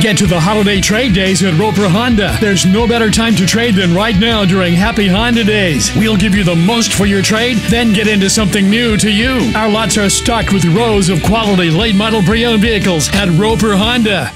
Get to the holiday trade days at Roper Honda. There's no better time to trade than right now during Happy Honda Days. We'll give you the most for your trade, then get into something new to you. Our lots are stocked with rows of quality late model pre owned vehicles at Roper Honda.